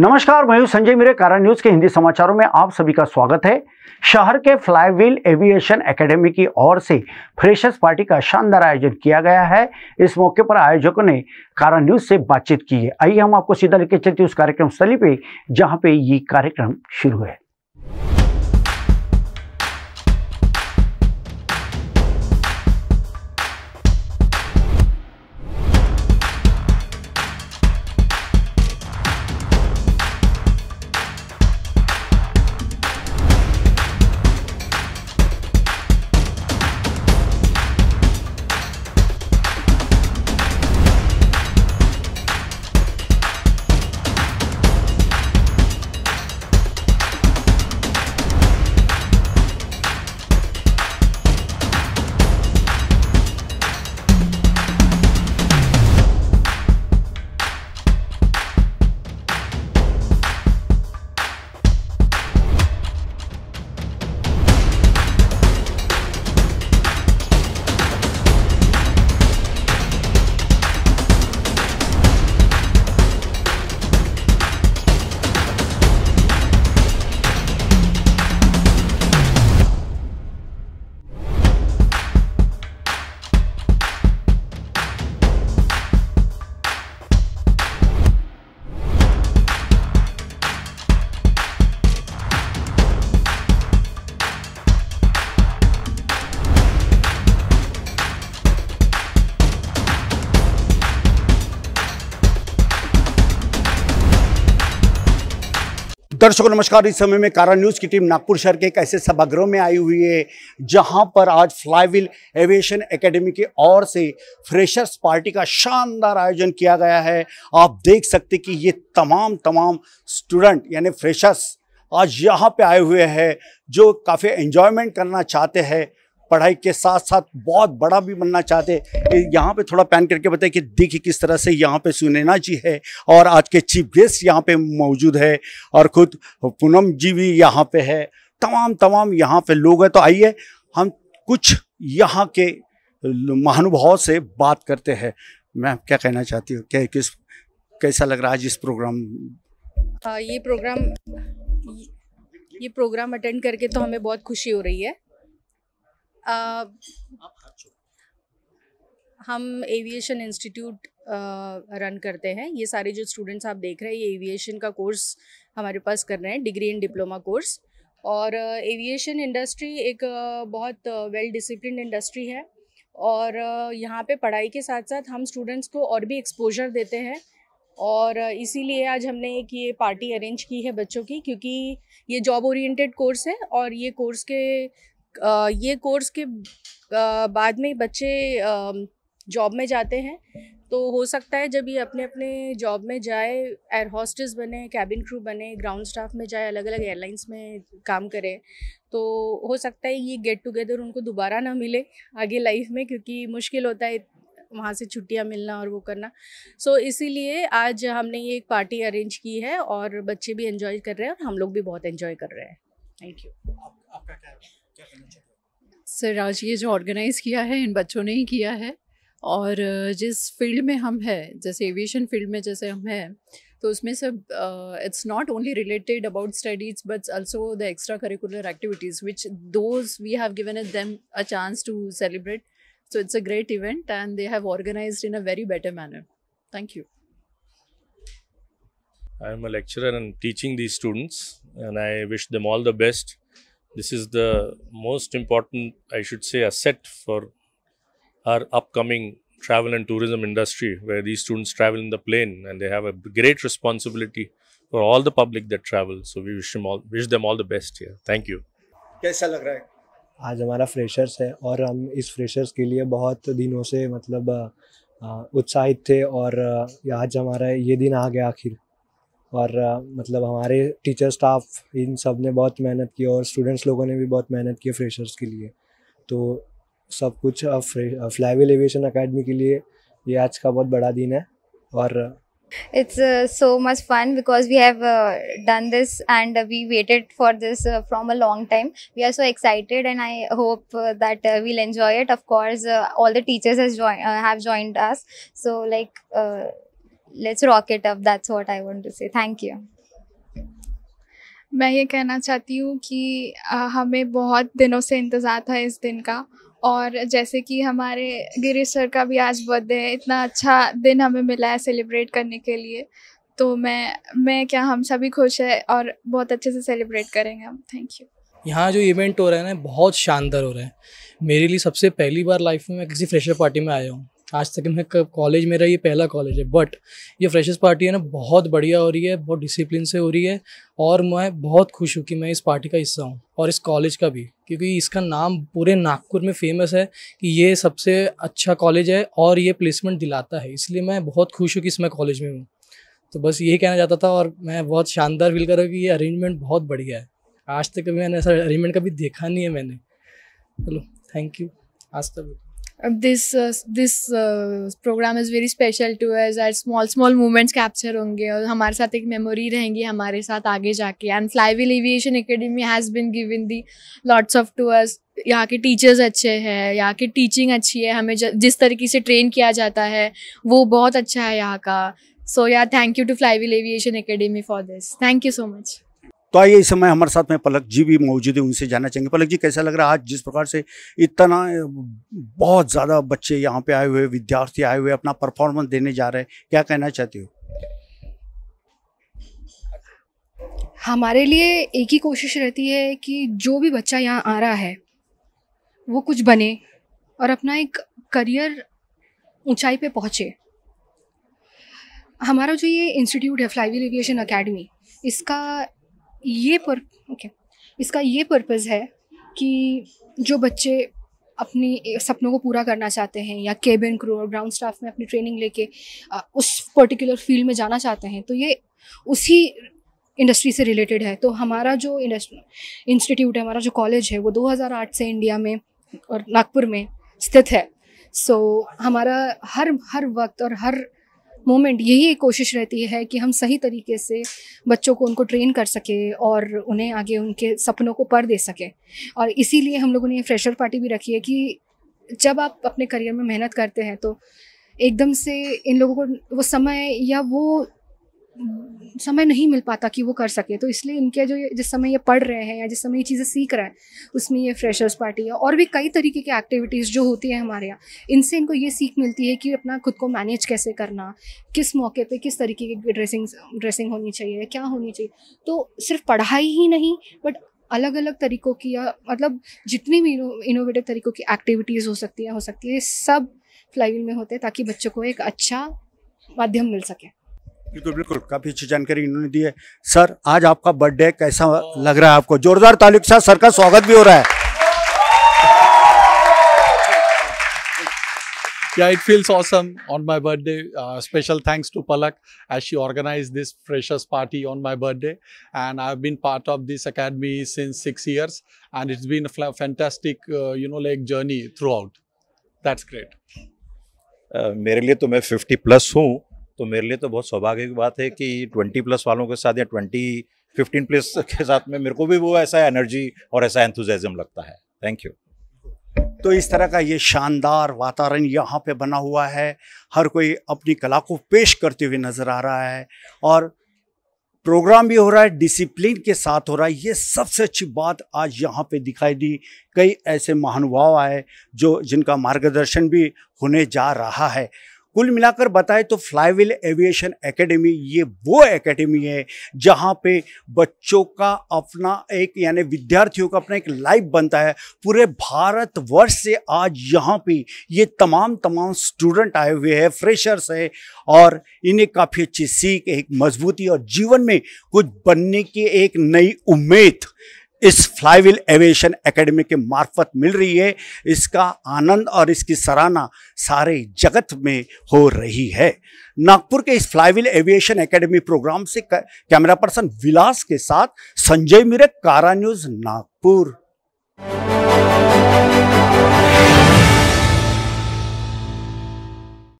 नमस्कार, मैं हूँ संजय मेरे, कारण न्यूज़ के हिंदी समाचारों में आप सभी का स्वागत है। शहर के फ्लाईव्हील एविएशन एकेडमी की ओर से फ्रेशर्स पार्टी का शानदार आयोजन किया गया है। इस मौके पर आयोजकों ने कारण न्यूज़ से बातचीत की है। आइए हम आपको सीधा लेके चलते उस कार्यक्रम स्थली पे, जहाँ पे ये कार्यक्रम शुरू है। दर्शकों, नमस्कार। इस समय में कारा न्यूज़ की टीम नागपुर शहर के एक ऐसे सभागृह में आई हुई है, जहाँ पर आज फ्लाईविल एविएशन एकेडमी की ओर से फ्रेशर्स पार्टी का शानदार आयोजन किया गया है। आप देख सकते कि ये तमाम तमाम स्टूडेंट, यानी फ्रेशर्स आज यहाँ पे आए हुए हैं, जो काफ़ी एंजॉयमेंट करना चाहते हैं। पढ़ाई के साथ साथ बहुत बड़ा भी बनना चाहते यहाँ पे थोड़ा पैन करके बताए कि देखिए किस तरह से यहाँ पे सुनैना जी है और आज के चीफ गेस्ट यहाँ पे मौजूद है और खुद पूनम जी भी यहाँ पे है। तमाम तमाम यहाँ पे लोग हैं। तो आइए हम कुछ यहाँ के महानुभाव से बात करते हैं। मैं क्या कहना चाहती हूँ? क्या किस कैसा लग रहा है आज इस प्रोग्राम? आ, ये प्रोग्राम ये प्रोग्राम अटेंड करके तो हमें बहुत खुशी हो रही है। आ, हम एविएशन इंस्टीट्यूट रन करते हैं। ये सारे जो स्टूडेंट्स आप देख रहे हैं ये एविएशन का कोर्स हमारे पास कर रहे हैं डिग्री एंड डिप्लोमा कोर्स और एविएशन इंडस्ट्री एक बहुत वेल डिसिप्लिन इंडस्ट्री है। और यहाँ पे पढ़ाई के साथ साथ हम स्टूडेंट्स को और भी एक्सपोजर देते हैं। और इसीलिए आज हमने एक ये पार्टी अरेंज की है बच्चों की क्योंकि ये जॉब ओरिएंटेड कोर्स है और ये कोर्स के ये कोर्स के बाद में बच्चे जॉब में जाते हैं। तो हो सकता है जब ये अपने अपने जॉब में जाए एयर हॉस्टेस बने कैबिन क्रू बने ग्राउंड स्टाफ में जाए अलग अलग एयरलाइंस में काम करें तो हो सकता है ये गेट टुगेदर उनको दोबारा ना मिले आगे लाइफ में क्योंकि मुश्किल होता है वहाँ से छुट्टियाँ मिलना और वो करना। सो so, इसीलिए आज हमने ये एक पार्टी अरेंज की है और बच्चे भी एंजॉय कर रहे हैं और हम लोग भी बहुत एंजॉय कर रहे हैं। थैंक यू आपका क्या सर आज ये जो ऑर्गेनाइज़ किया है इन बच्चों ने ही किया है। और जिस फ़ील्ड में हम हैं जैसे एविएशन फ़ील्ड में जैसे हम हैं तो उसमें सब it's not only related about studies but also the extra curricular activities which those we have given it them a chance to celebrate so it's a great event and they have organized in a very better manner. Thank you. I am a lecturer and teaching these students. and i wish them all the best this is the most important, I should say, asset for our upcoming travel and tourism industry, where these students travel in the plane and they have a great responsibility for all the public that travel. So we wish them all, wish them all the best here. Thank you. कैसा लग रहा है आज हमारा freshers है और हम इस फ्रेशर्स के लिए बहुत दिनों से मतलब उत्साहित थे और आज हमारा ये दिन आ गया आखिर और मतलब हमारे टीचर स्टाफ इन सबने बहुत मेहनत की और स्टूडेंट्स लोगों ने भी बहुत मेहनत की फ्रेशर्स के लिए तो सब कुछ फ्लाईवेल एविएशन अकेडमी के लिए ये आज का बहुत बड़ा दिन है और it's uh, so much fun because we have uh, done this and uh, we waited for this uh, from a long time we are so excited and i hope uh, that uh, we'll enjoy it of course uh, all the teachers has joined uh, have joined us so like uh, let's rock it up. That's what i want to say. Thank you. मैं ये कहना चाहती हूँ कि हमें बहुत दिनों से इंतज़ार था इस दिन का और जैसे कि हमारे गिरीश सर का भी आज बर्थडे है इतना अच्छा दिन हमें मिला है सेलिब्रेट करने के लिए। तो मैं मैं क्या हम सभी खुश है और बहुत अच्छे से सेलिब्रेट करेंगे हम। थैंक यू यहाँ जो इवेंट हो रहा है ना बहुत शानदार हो रहा है। मेरे लिए सबसे पहली बार लाइफ में मैं किसी फ्रेशर पार्टी में आया हूँ। आज तक मैं कॉलेज मेरा ये पहला कॉलेज है बट ये फ्रेशर्स पार्टी है ना, बहुत बढ़िया हो रही है, बहुत डिसिप्लिन से हो रही है, और मैं बहुत खुश हूँ कि मैं इस पार्टी का हिस्सा हूँ, और इस कॉलेज का भी, क्योंकि इसका नाम पूरे नागपुर में फ़ेमस है कि ये सबसे अच्छा कॉलेज है, और ये प्लेसमेंट दिलाता है, इसलिए मैं बहुत खुश हूँ कि इसमें कॉलेज में हूँ। तो बस यही कहना चाहता था, और मैं बहुत शानदार फील कर रहा हूँ कि ये अरेंजमेंट बहुत बढ़िया है। आज तक कभी मैंने ऐसा अरेंजमेंट कभी देखा नहीं है मैंने। चलो थैंक यू आज तक। This uh, program is very special to us as small small moments capture होंगे और हमारे साथ एक मेमोरी रहेंगी हमारे साथ आगे जाके। And Flywell aviation academy has been given the lots of to us यहाँ के टीचर्स अच्छे हैं यहाँ की टीचिंग अच्छी है हमें जिस तरीके से ट्रेन किया जाता है वो बहुत अच्छा है यहाँ का। So yeah thank you to fly Flywell aviation academy for this thank you so much तो आइए इस समय हमारे साथ में पलक जी भी मौजूद है, उनसे जानना चाहेंगे। पलक जी, कैसा लग रहा है आज जिस प्रकार से इतना बहुत ज़्यादा बच्चे यहाँ पे आए हुए, विद्यार्थी आए हुए, अपना परफॉर्मेंस देने जा रहे हैं। क्या कहना चाहती हो? हमारे लिए एक ही कोशिश रहती है कि जो भी बच्चा यहाँ आ रहा है, वो कुछ बने और अपना एक करियर ऊंचाई पे पहुँचे। हमारा जो ये इंस्टीट्यूट है फ्लाईवील एविएशन अकेडमी, इसका ये पर ओके इसका ये पर्पज़ है कि जो बच्चे अपनी सपनों को पूरा करना चाहते हैं या केबिन क्रू और ग्राउंड स्टाफ में अपनी ट्रेनिंग लेके उस पर्टिकुलर फ़ील्ड में जाना चाहते हैं तो ये उसी इंडस्ट्री से रिलेटेड है। तो हमारा जो इंस्टीट्यूट है हमारा जो कॉलेज है वो 2008 से इंडिया में और नागपुर में स्थित है। सो so, हमारा हर हर वक्त और हर मोमेंट यही एक कोशिश रहती है कि हम सही तरीके से बच्चों को उनको ट्रेन कर सके और उन्हें आगे उनके सपनों को पर दे सके। और इसीलिए हम लोगों ने ये फ्रेशर पार्टी भी रखी है कि जब आप अपने करियर में मेहनत करते हैं तो एकदम से इन लोगों को वो समय या वो समय नहीं मिल पाता कि वो कर सके। तो इसलिए इनके जो जिस समय ये पढ़ रहे हैं या जिस समय ये चीज़ें सीख रहे हैं, उसमें ये फ्रेशर्स पार्टी है और भी कई तरीके की एक्टिविटीज़ जो होती है हमारे यहाँ, इनसे इनको ये सीख मिलती है कि अपना खुद को मैनेज कैसे करना, किस मौके पे किस तरीके की ड्रेसिंग ड्रेसिंग होनी चाहिए, क्या होनी चाहिए। तो सिर्फ़ पढ़ाई ही नहीं बट अलग अलग तरीकों की या मतलब जितनी भी इनोवेटिव तरीकों की एक्टिविटीज़ हो सकती है, हो सकती है, सब फ्लाईविल में होते हैं ताकि बच्चों को एक अच्छा माध्यम मिल सके। बिल्कुल बिल्कुल काफ़ी अच्छी जानकारी इन्होंने दी है सर आज आपका बर्थडे कैसा लग रहा है आपको जोरदार तालिक साथ सर का स्वागत भी हो रहा है yeah it feels awesome on my birthday uh, special thanks to palak as she organized this freshers party on my birthday and i've been part of this academy since six years and it's been a fantastic uh, you know like journey throughout that's great uh, मेरे लिए तो मैं 50 plus हूँ तो मेरे लिए तो बहुत सौभाग्य की बात है कि ट्वेंटी प्लस वालों के साथ या ट्वेंटी, फिफ्टीन प्लस के साथ में मेरे को भी वो ऐसा एनर्जी और ऐसा एंथुजम लगता है। थैंक यू तो इस तरह का ये शानदार वातावरण यहाँ पे बना हुआ है। हर कोई अपनी कला को पेश करते हुए नज़र आ रहा है और प्रोग्राम भी हो रहा है, डिसिप्लिन के साथ हो रहा है। ये सबसे अच्छी बात आज यहाँ पे दिखाई दी। कई ऐसे महानुभाव आए जो जिनका मार्गदर्शन भी होने जा रहा है। कुल मिलाकर बताएँ तो फ्लाईविल एविएशन एकेडमी, ये वो एकेडमी है जहाँ पे बच्चों का अपना एक, यानी विद्यार्थियों का अपना एक लाइफ बनता है। पूरे भारत वर्ष से आज यहाँ पे ये तमाम तमाम स्टूडेंट आए हुए हैं, फ्रेशर्स है और इन्हें काफ़ी अच्छी सीख, एक मजबूती और जीवन में कुछ बनने की एक नई उम्मीद इस फ्लाईविल एविएशन एकेडमी के मार्फत मिल रही है। इसका आनंद और इसकी सराहना सारे जगत में हो रही है। नागपुर के इस फ्लाईविल एविएशन एकेडमी प्रोग्राम से कैमरा पर्सन विलास के साथ संजय मिरक, कारा न्यूज़, नागपुर।